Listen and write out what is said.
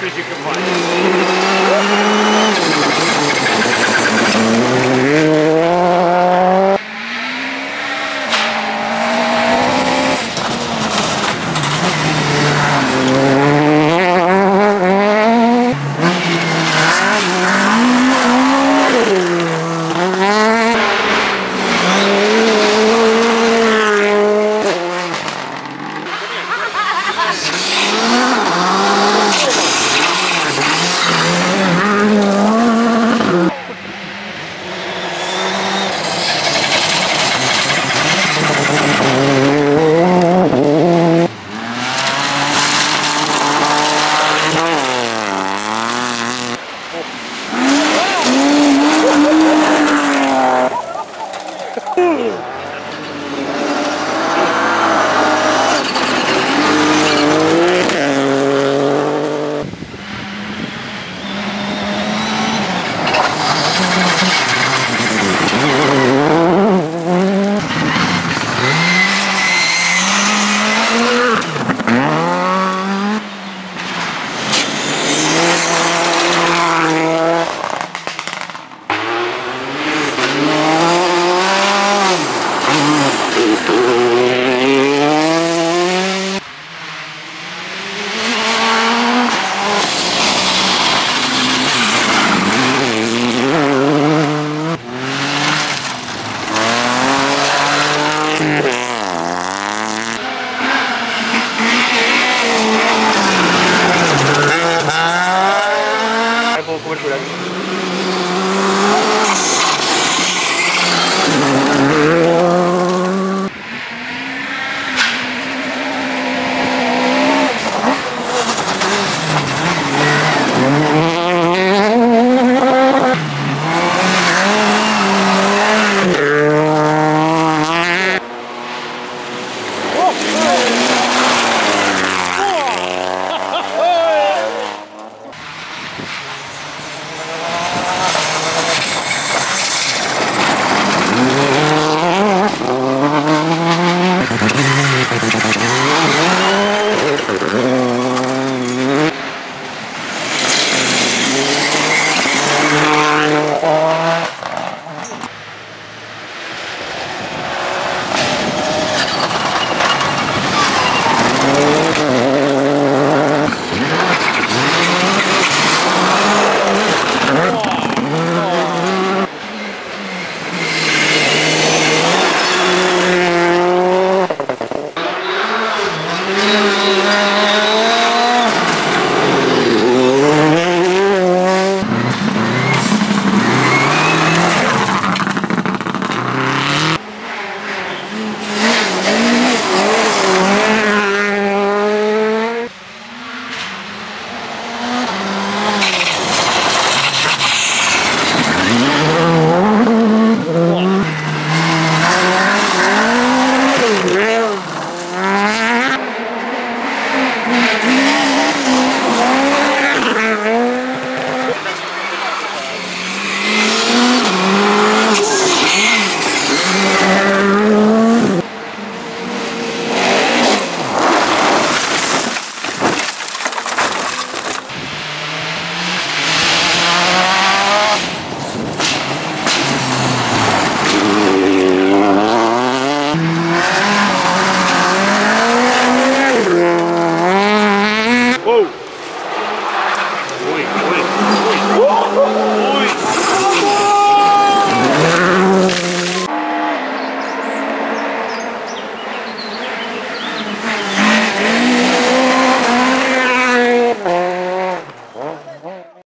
Because you can find it.